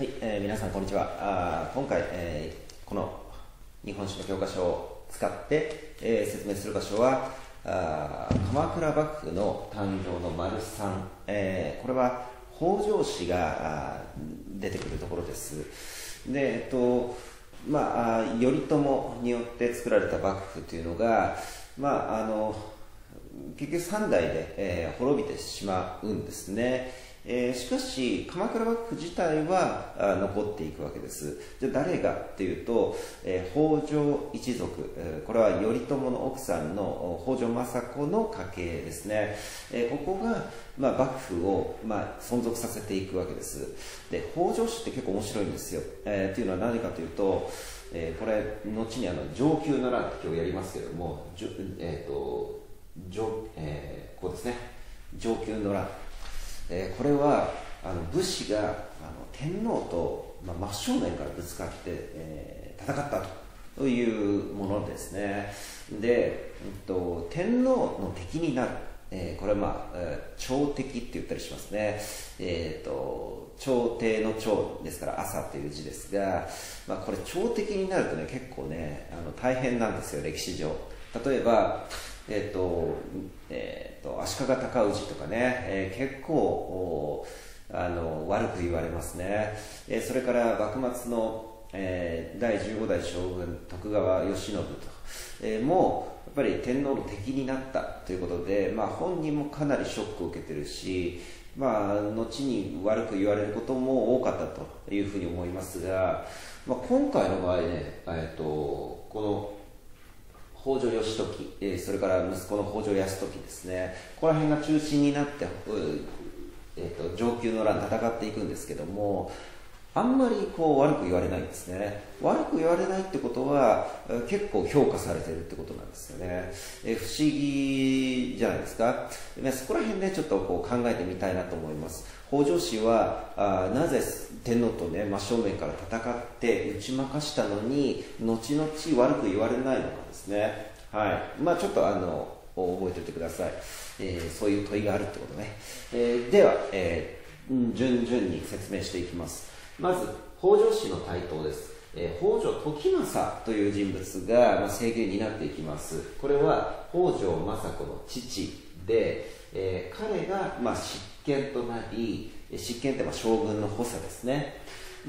はい、えー皆さんこんにちは。あ今回、えーこの日本史の教科書を使って、えー説明する場所はあ鎌倉幕府の誕生の丸三、えーこれは北条氏があ出てくるところです。で、えっとまあ、頼朝によって作られた幕府というのが、まあ、あの結局3代で、えー滅びてしまうんですね、えーしかし鎌倉幕府自体はあ残っていくわけです。じゃ誰がっていうと、えー北条一族、えーこれは頼朝の奥さんの北条政子の家系ですね、えーここが、まあ、幕府を、まあ、存続させていくわけです。で北条氏って結構面白いんですよ、えーっていうのは何かというとえーこれ後にあの上級の乱って今日やりますけれどもじょえっ、と上、えーこうですね。上級の乱、えーこれはあの武士があの天皇と、まあ、真正面からぶつかって、えー戦ったというものですねで、えっと、天皇の敵になるえーこれはまあ、え朝敵って言ったりしますね。えっ、と、朝廷の朝ですから朝という字ですが、まあこれ朝敵になるとね、結構ね、あの大変なんですよ、歴史上。例えば、えっ、と、えっ、足利尊氏とかね、えー結構、あの、悪く言われますね。えーそれから幕末のえー第15代将軍徳川慶喜と、えーもうやっぱり天皇の敵になったということで、まあ、本人もかなりショックを受けてるし、まあ、後に悪く言われることも多かったというふうに思いますが、まあ、今回の場合ね、えー、とこの北条義時、えそれから息子の北条泰時ですね。ここら辺が中心になって、えー、と上級の乱戦っていくんですけどもあんまりこう悪く言われないんですね。悪く言われないってことは結構評価されてるってことなんですよね、え不思議じゃないですか。そこら辺でちょっとこう考えてみたいなと思います。北条氏はあなぜ天皇とね真正面から戦って打ち負かしたのに後々悪く言われないのかですね。はい。まあちょっとあの覚えておいてください、えーそういう問いがあるってことね、えーでは、えーうん順々に説明していきます。まず北条氏の台頭です、えー北条時政という人物が、まあ、政権になっていきます。これは北条政子の父で、えー彼が、まあ、執権となり執権ってまあ将軍の補佐ですね。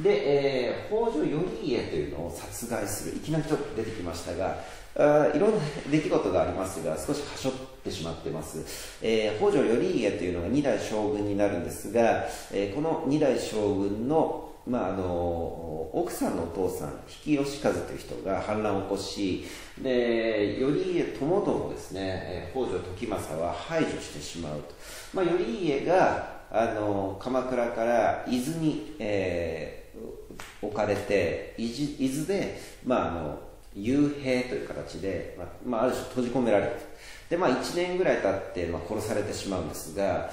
で、えー北条頼家というのを殺害する。いきなりちょっと出てきましたがあいろんな出来事がありますが少しはしょってしまってます、えー北条頼家というのが二代将軍になるんですが、えーこの二代将軍のまあ、あの奥さんのお父さん比企能員という人が反乱を起こしで頼家ともどもですね北条時政は排除してしまうと、まあ、頼家があの鎌倉から伊豆に、えー置かれて伊豆伊豆で、まあ、あの幽閉という形で、まあまあ、ある種閉じ込められるで、まあ、1年ぐらい経って、まあ、殺されてしまうんですが、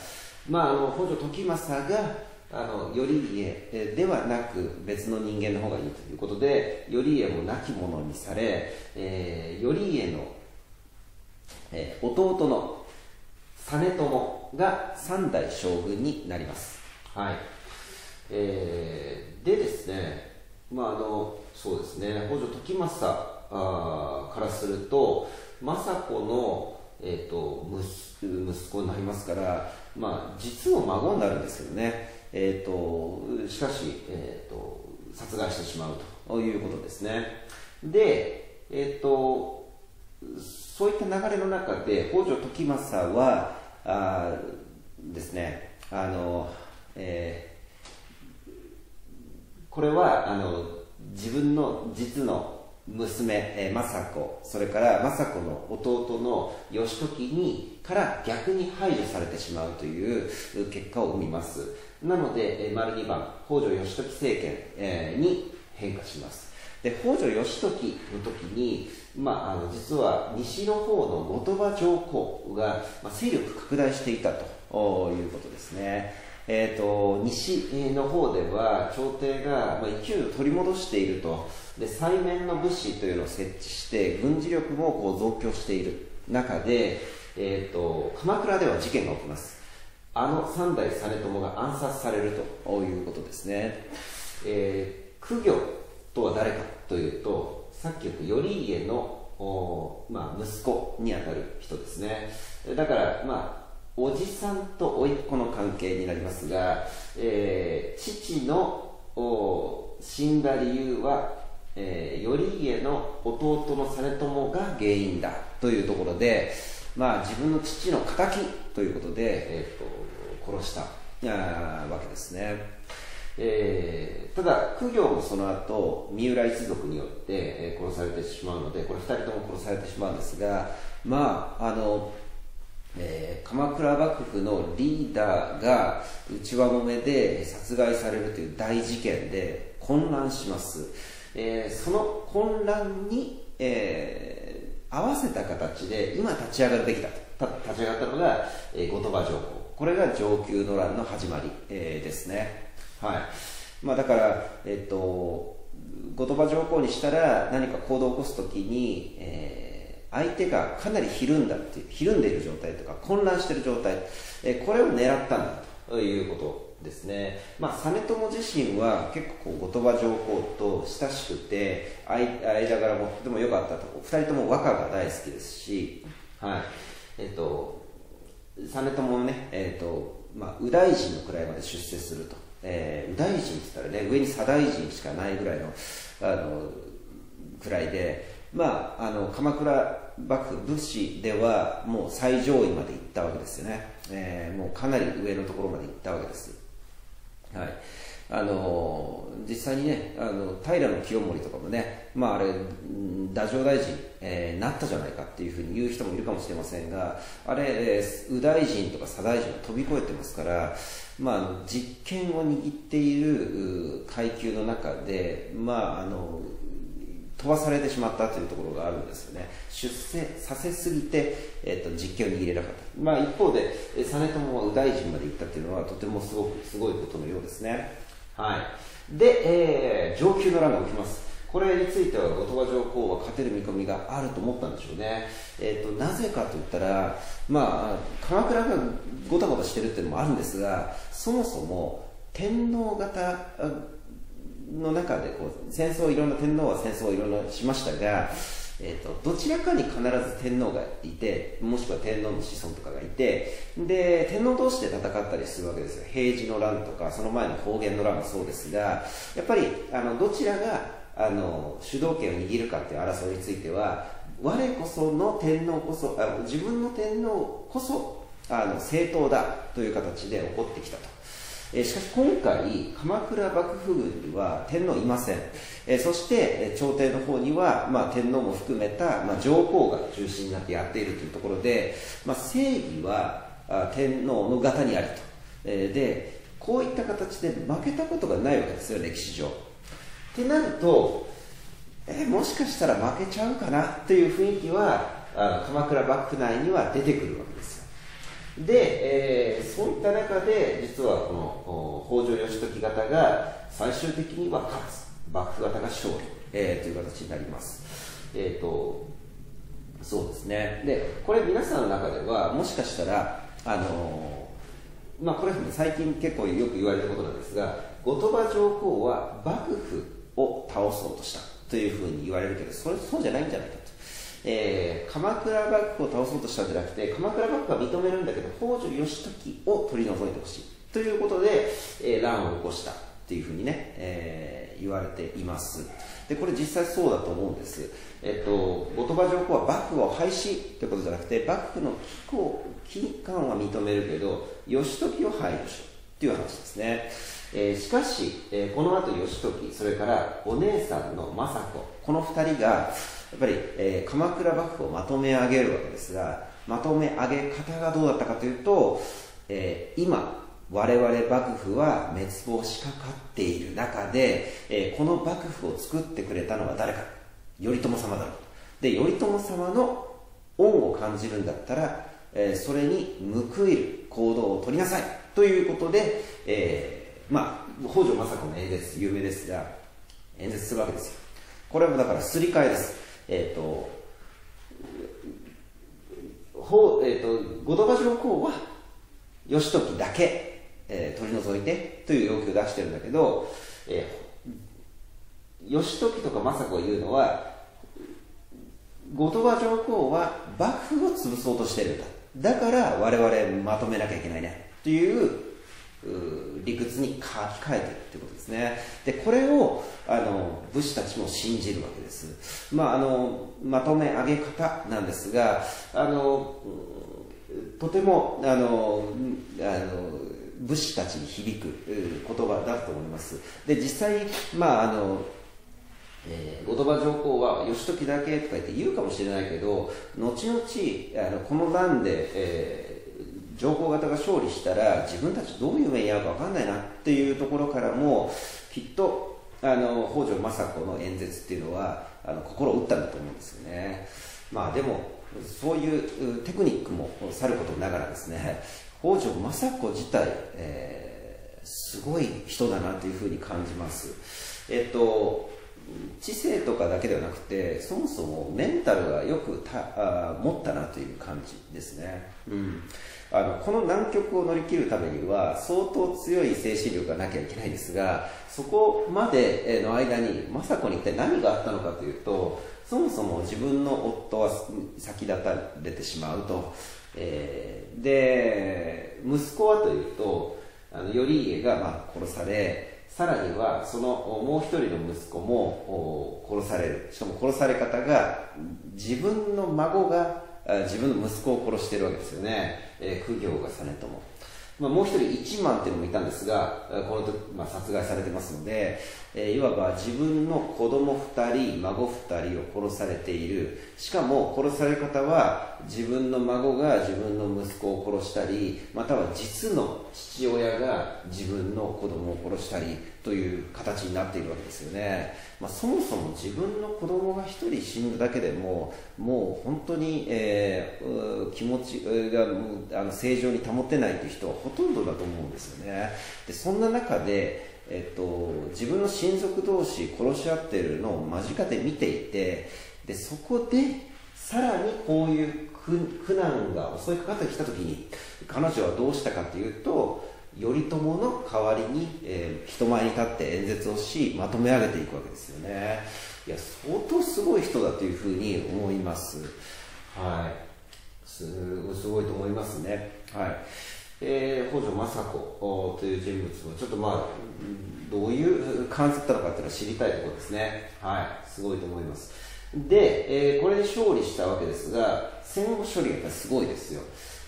まあ、あの北条時政があの頼家ではなく別の人間の方がいいということで頼家も亡き者にされ、えー頼家の、えー弟の実朝が三代将軍になります。はい。えーでですね、まああのそうですね、北条時政あからすると政子のえっ、と息息子になりますから、まあ実の孫になるんですけどね。えっ、としかしえっ、と殺害してしまうということですね。で、えっ、とそういった流れの中で北条時政はあですねあの、えーこれはあの自分の実の娘、えー政子それから政子の弟の義時にから逆に排除されてしまうという結果を生みますなので、えー丸2番北条義時政権、えーに変化します。で北条義時の時に、まあ、あの実は西の方の後鳥羽上皇が、まあ、勢力拡大していたということですね。えー、と西の方では朝廷が、まあ、勢いを取り戻していると。で西面の物資というのを設置して軍事力もこう増強している中で、えー、と鎌倉では事件が起きます。あの三代実朝が暗殺されるということですね。えー、公暁とは誰かというとさっき言った頼家の、まあ、息子にあたる人ですね。だからまあおじさんと甥っ子の関係になりますが、えー、父の死んだ理由は、えー、頼家の弟の実朝が原因だというところで、まあ、自分の父の敵ということで、えーと、殺した。わけですね。えー、ただ、公暁もその後三浦一族によって、殺されてしまうので、これ2人とも殺されてしまうんですが、まあ、あのえー、鎌倉幕府のリーダーが内輪もめで殺害されるという大事件で混乱します、えー、その混乱に、えー、合わせた形で今立ち上がるべきだと立ち上がったのが、えー、後鳥羽上皇。これが承久の乱の始まり、えー、ですね。はい。まあ、だから、えっ、と後鳥羽上皇にしたら何か行動を起こすときに、えー相手がかなりひるんだっていうひるんでいる状態とか混乱している状態、えこれを狙ったんだということですね、まあ、実朝自身は結構後鳥羽上皇と親しくて間柄もとても良かったと。2人とも和歌が大好きですし、はい。えっと、実朝もね、えっとまあ、右大臣の位まで出世すると、えー、右大臣って言ったらね上に左大臣しかないぐらいのあの位でまあ、あの鎌倉幕府武士ではもう最上位まで行ったわけですよね、えー、もうかなり上のところまで行ったわけです、はい。あの実際にねあの平清盛とかもね、まあ、あれ太政大臣、えー、なったじゃないかっていうふうに言う人もいるかもしれませんがあれ、右大臣とか左大臣を飛び越えてますから、まあ、実権を握っている階級の中で、まあ、あの飛ばされてしまったというところがあるんですよね。出世させすぎて、えーと、実験を握れなかった、まあ、一方で実朝は右大臣まで行ったっていうのはとてもすごくすごいことのようですね。はい。で、えー、上級の乱が起きます。これについては後鳥羽上皇は勝てる見込みがあると思ったんでしょうね、えーと、なぜかといったら、まあ、鎌倉がごたごたしてるっていうのもあるんですがそもそも天皇方の中でこう戦争いろんな天皇は戦争をいろいろしましたが、えーと、どちらかに必ず天皇がいてもしくは天皇の子孫とかがいてで天皇同士で戦ったりするわけですよ。平治の乱とかその前の方言の乱もそうですがやっぱりあのどちらがあの主導権を握るかっていう争いについては我こその天皇こそあ自分の天皇こそあの正当だという形で起こってきたと。えしかし今回鎌倉幕府軍には天皇いません、えそして朝廷の方には、まあ、天皇も含めた、まあ、上皇が中心になってやっているというところで、まあ、正義は天皇の方にありと、えでこういった形で負けたことがないわけですよ歴史上。ってなるとえもしかしたら負けちゃうかなという雰囲気はあ鎌倉幕府内には出てくるわけですで、えー、そういった中で実はこの北条義時方が最終的には勝つ幕府方が勝利、えー、という形になります。えっ、ー、とそうですね。でこれ皆さんの中ではもしかしたらあのまあこれ最近結構よく言われることなんですが後鳥羽上皇は幕府を倒そうとしたというふうに言われるけどそれそうじゃないんじゃないかと。えー、鎌倉幕府を倒そうとしたんじゃなくて鎌倉幕府は認めるんだけど北条義時を取り除いてほしい。ということで、えー、乱を起こしたっていうふうにね、えー、言われています。でこれ実際そうだと思うんです、えっと、後鳥羽上皇は幕府を廃止ということじゃなくて幕府の機構機関は認めるけど義時を排除しようっていう話ですね、えー、しかし、えー、この後義時それからお姉さんの政子この2人がやっぱり、えー、鎌倉幕府をまとめ上げるわけですがまとめ上げ方がどうだったかというと、えー、今我々幕府は滅亡しかかっている中で、えー、この幕府を作ってくれたのは誰か頼朝様だろう。で頼朝様の恩を感じるんだったら、えー、それに報いる行動を取りなさい。ということで、えー、まあ北条政子の演説有名ですが演説するわけですよ。これはだからすり替えです。えっ、ー、と、ほうえーと、後鳥羽上皇は義時だけ、えー、取り除いてという要求を出してるんだけど、え義時とか政子が言うのは後鳥羽上皇は幕府を潰そうとしてるんだ。だから我々まとめなきゃいけないね。という理屈に書き換えてるってことですね。でこれをあの武士たちも信じるわけです。まああのまとめ上げ方なんですがあのとてもあのあの武士たちに響く言葉だと思います。で実際まああのえー、後鳥羽上皇は義時だけとか言って言うかもしれないけど後々あのこの乱で、えー、上皇方が勝利したら自分たちどういう目に遭うか分かんないなっていうところからもきっとあの北条政子の演説っていうのはあの心を打ったんだと思うんですよね。まあでもそういうテクニックもさることながらですね北条政子自体、えー、すごい人だなというふうに感じます。えっと知性とかだけではなくてそもそもメンタルがよくたあ持ったなという感じですね、うん、あのこの難局を乗り切るためには相当強い精神力がなきゃいけないんですがそこまでの間に政子に一体何があったのかというとそもそも自分の夫は先立たれてしまうと、えー、で息子はというとあの頼家がまあ殺されさらにはそのもう一人の息子も殺される。しかも殺され方が自分の孫が自分の息子を殺してるわけですよね、えー、苦行が実朝まあ、もう一人一万っていうのもいたんですがこの時、まあ、殺害されてますので、えー、いわば自分の子供2人孫2人を殺されている。しかも殺され方は自分の孫が自分の息子を殺したりまたは実の父親が自分の子供を殺したりという形になっているわけですよね、まあ、そもそも自分の子供が1人死ぬだけでももう本当に、えー、気持ちがあの正常に保てないという人はほとんどだと思うんですよね。でそんな中でえっと、自分の親族同士殺し合ってるのを間近で見ていてでそこでさらにこういう苦難が襲いかかってきた時に彼女はどうしたかというと頼朝の代わりに、えー、人前に立って演説をしまとめ上げていくわけですよね。いや相当すごい人だというふうに思います。はい。すごいと思いますね。はい。えー、北条政子という人物をちょっとまあどういう感じだったのかっていうのは知りたいところですね。はい。すごいと思います。で、えー、これで勝利したわけですが戦後処理がすごいですよ。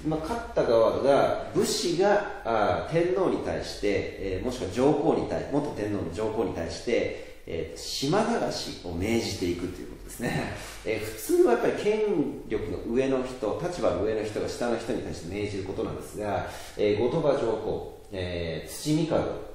まあ、勝った側が武士があ天皇に対して、えー、もしくは上皇に対元天皇の上皇に対して、えー、島流しを命じていくということですね、えー、普通はやっぱり権力の上の人立場の上の人が下の人に対して命じることなんですが、えー、後鳥羽上皇、えー、土帝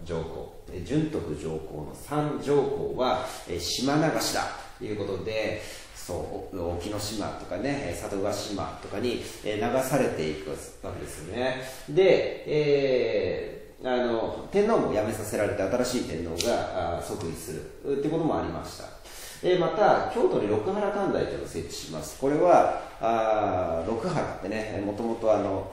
上皇純徳上皇の三上皇は、えー、島流しだ。いうことで、そう沖ノ島とかね佐渡島とかに流されていくわけですよね。で、えー、あの天皇も辞めさせられて新しい天皇が即位するってこともありました。でまた京都に六原短大というのを設置します。これはあ六原ってねもともとあの、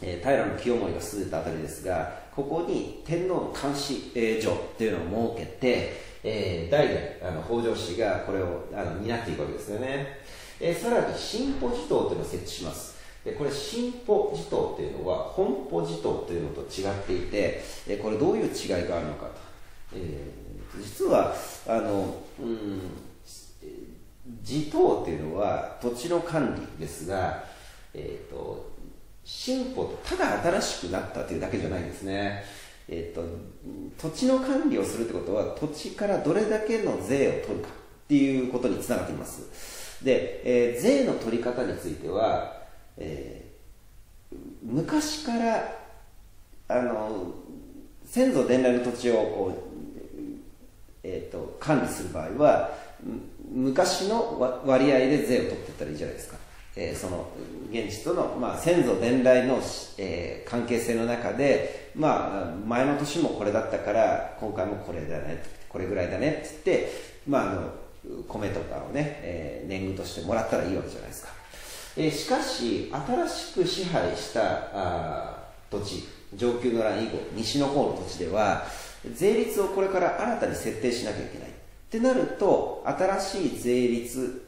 えー、平清盛が住んでたあたりですがここに天皇の監視所っていうのを設けてえー、代々あの北条氏がこれをあの担っていくわけですよね、えー、さらに新保持島というのを設置します。でこれ新保持島っていうのは本保持島というのと違っていて、えー、これどういう違いがあるのかと、えー、実はあの、うん、地頭っていうのは土地の管理ですが、えーと、新保とただ新しくなったというだけじゃないんですね。えーと、土地の管理をするってことは土地からどれだけの税を取るかっていうことにつながっています。で、えー、税の取り方については、えー、昔からあの先祖伝来の土地をこう、えーと、管理する場合は昔の割合で税を取っていったらいいじゃないですか。えー、その現地との、まあ、先祖伝来の、えー、関係性の中で、まあ、前の年もこれだったから今回もこれだねこれぐらいだねって言って、まあ、あの米とかをね、えー、年貢としてもらったらいいわけじゃないですか、えー、しかし新しく支配したあ土地上級の乱以後西の方の土地では税率をこれから新たに設定しなきゃいけない。ってなると新しい税率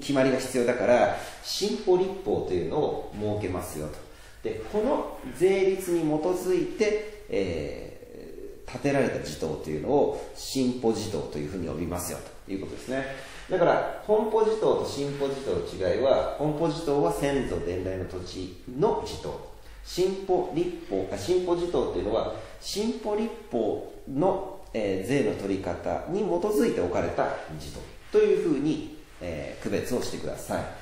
決まりが必要だから新法立法というのを設けますよと。でこの税率に基づいて、えー、建てられた地頭というのを新法地頭というふうに呼びますよということですね。だから本法地頭と新法地頭の違いは本法地頭は先祖伝来の土地の地頭新法立法新法地頭っていうのは新法立法の、えー、税の取り方に基づいて置かれた地頭というふうに、えー、区別をしてください。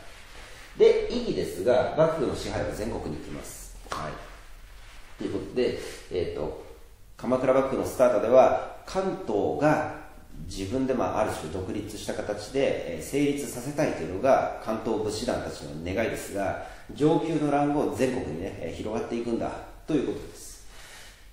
で意義ですが幕府の支配は全国に行きます、はい、ということで、えーと、鎌倉幕府のスタートでは関東が自分で、まあ、ある種独立した形で、成立させたいというのが関東武士団たちの願いですが上級の乱後全国にね広がっていくんだということです。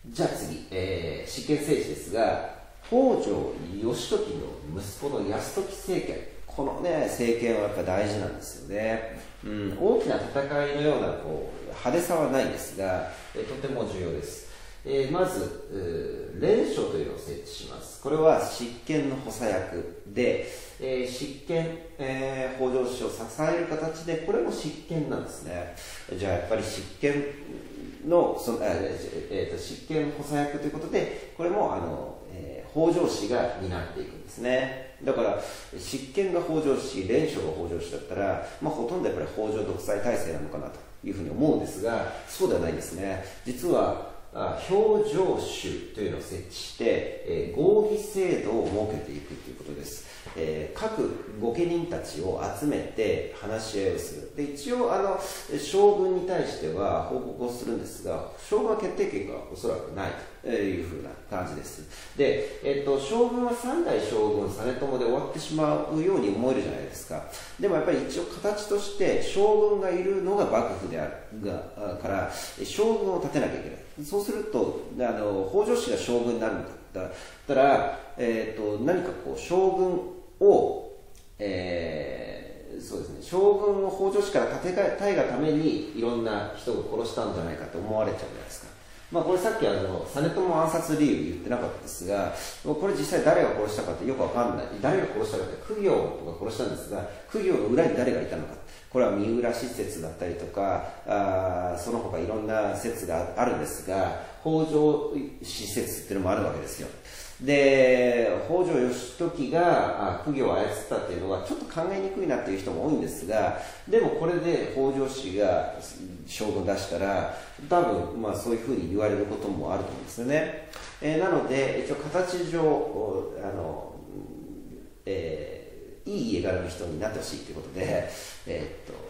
じゃあ次、えー、執権政治ですが北条義時の息子の泰時政権。このね政権はやっぱ大事なんですよね、うん、大きな戦いのようなこう派手さはないんですが、えとても重要ですえー、まず、連署というのを設置します。これは執権の補佐役で、えー、執権、えー、北条氏を支える形で、これも執権なんですね。じゃあやっぱり執権の、そのえー、と執権補佐役ということで、これもあの、えー、北条氏が担っていくんですね。だから、執権が北条氏、連署が北条氏だったら、まあ、ほとんどやっぱり北条独裁体制なのかなというふうに思うんですが、そうではないんですね。実は、表情種というのを設置して、えー、合議制度を設けていくということです、えー、各御家人たちを集めて話し合いをする。で一応あの将軍に対しては報告をするんですが将軍は決定権がおそらくないと。いうふうな感じです。で、えーと、将軍は三代将軍実朝で終わってしまうように思えるじゃないですか。でもやっぱり一応形として将軍がいるのが幕府であるがから将軍を立てなきゃいけない。そうするとあの北条氏が将軍になるんだったら、えーと、何かこう将軍を、えー、そうですね将軍を北条氏から立てたいがためにいろんな人を殺したんじゃないかと思われちゃうじゃないですか。まあ、これさっきあの実朝暗殺理由言ってなかったですがこれ実際誰が殺したかってよくわかんない。誰が殺したかって公行が殺したんですが公行の裏に誰がいたのかこれは三浦施設だったりとかあその他いろんな説があるんですが北条施設っていうのもあるわけですよ。で北条義時が公暁を操ったっていうのはちょっと考えにくいなっていう人も多いんですがでもこれで北条氏が将軍出したら多分まあそういうふうに言われることもあると思うんですよね、えー、なので一応形上あの、えーいい家柄の人になってほしいということで、えー、っと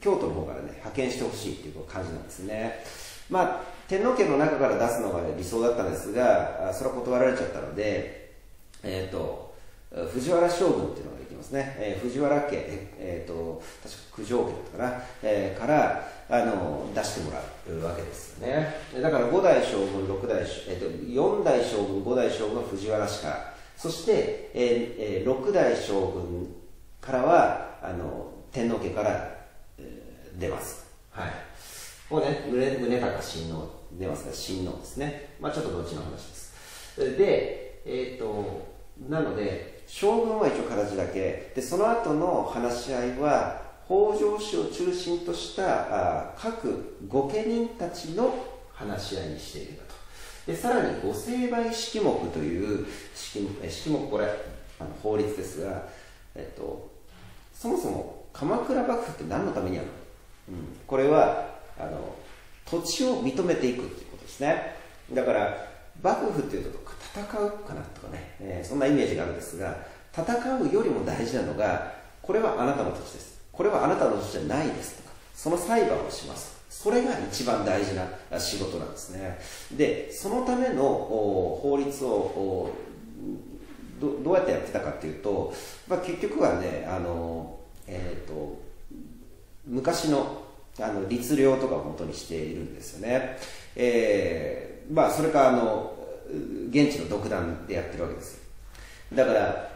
京都の方からね派遣してほしいっていう感じなんですね。まあ天皇家の中から出すのが、ね、理想だったんですがそれは断られちゃったのでえー、っと藤原将軍っていうのができますね、えー、藤原家、えーと、確か九条家だったかな、えー、からあの出してもらうわけですよね。だから5代将軍6代、えーと、と4代将軍5代将軍は藤原氏から。そして、えー、6代将軍からはあの天皇家から、えー、出ます。はい。ここね、宗宗高親王。出ますが、親王ですね。まあちょっと後の話です。で、えっ、ー、と、なので、将軍は一応形だけ。で、その後の話し合いは、北条氏を中心としたあ各御家人たちの話し合いにしていると。でさらに御成敗式目という式式目これあの法律ですが、えっと、そもそも鎌倉幕府って何のためにあるの、うん、これはあの土地を認めていくっていうことですね。だから幕府っていうと戦うかなとかね、えー、そんなイメージがあるんですが戦うよりも大事なのがこれはあなたの土地です。これはあなたの土地じゃないですとかその裁判をします。それが一番大事な仕事なんですね。でそのための法律をどうやってやってたかっていうと、まあ、結局はねあの、えーと、昔のあの律令とかを元にしているんですよね、えーまあ、それかあの現地の独断でやってるわけです。だから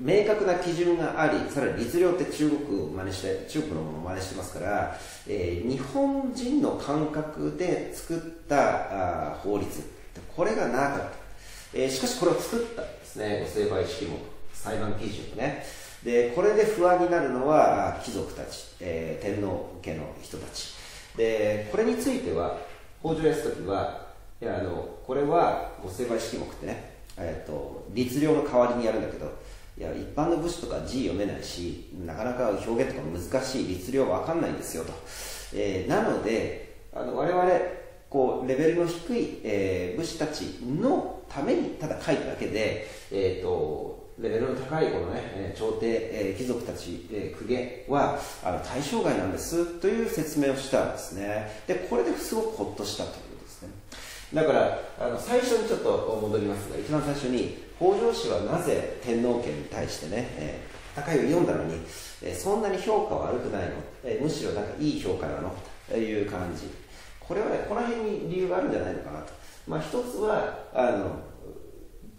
明確な基準がありさらに律令って中国を真似して中国のものを真似してますから、えー、日本人の感覚で作ったあ法律。これがなかった。えー、しかしこれを作ったんですね、ご成敗式目、裁判基準ね。で、これで不安になるのは貴族たち、えー、天皇家の人たち。で、これについては、北条泰時は、いや、あの、これはご成敗式目ってね、え、ー、と、律令の代わりにやるんだけど、いや、一般の武士とか字読めないし、なかなか表現とか難しい律令わかんないんですよと。えー、なので、あの、我々、こうレベルの低い、えー、武士たちのためにただ書いただけで、えーと、レベルの高いこの、ね、朝廷、えー、貴族たち、えー、公家はあの対象外なんですという説明をしたんですね。でこれですごくほっとしたということですね。だからあの最初にちょっと戻りますが一番最初に北条氏はなぜ天皇家に対してね、えー、高いを読んだのに、そんなに評価は悪くないの、むしろなんかいい評価なの？という感じ。これはねこの辺に理由があるんじゃないのかなと、まあ、一つはあの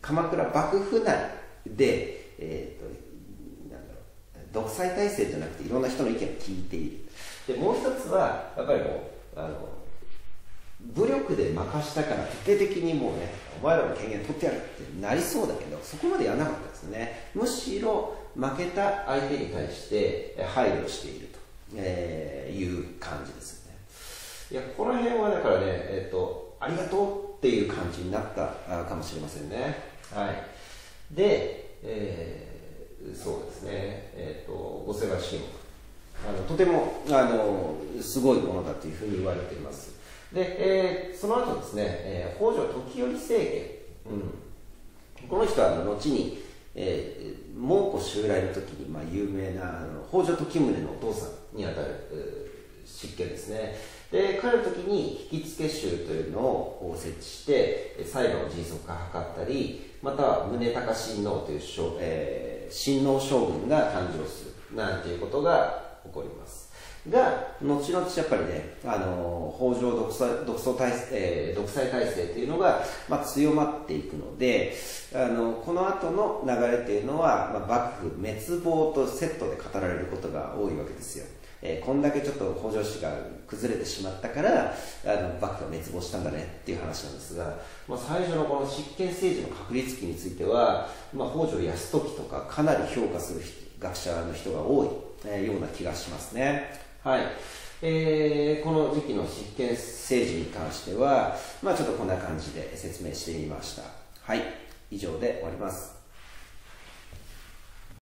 鎌倉幕府内で、えーと、なんだろう独裁体制じゃなくていろんな人の意見を聞いているでもう一つはやっぱりもうあの武力で任したから徹底的にもうねお前らの権限取ってやるってなりそうだけどそこまでやらなかったですねむしろ負けた相手に対して配慮していると、えー、いう感じですねいやこの辺はだからね、えっ、ー、と、ありがとうっていう感じになったかもしれませんね。はい。で、えー、そうですね、え、ー、と、ご世話しよう。あのとてもあのすごいものだというふうに言われています。で、えー、その後ですね、えー、北条時頼政権、うん、この人は後に、えー、蒙古襲来の時に、まあ、有名なあの北条時宗のお父さんにあたる執権ですね。で彼の時に引き付衆というのを設置して裁判を迅速化を図ったりまた宗高親王という、えー、親王将軍が誕生するなんていうことが起こります。が後々やっぱりねあの北条独裁独裁体制、えー、独裁体制っていうのが、まあ、強まっていくのであのこの後の流れっていうのは、まあ、幕府滅亡とセットで語られることが多いわけですよ。えー、こんだけちょっと北条氏が崩れてしまったからあの幕府が滅亡したんだねっていう話なんですが、まあ、最初のこの執権政治の確立期については、まあ、北条泰時とかかなり評価する学者の人が多い、えー、ような気がしますね。はいえー、この時期の執権政治に関しては、まあ、ちょっとこんな感じで説明してみました。はい、以上で終わります。